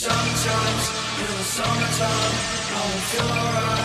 Sometimes in the summertime, I don't feel alright.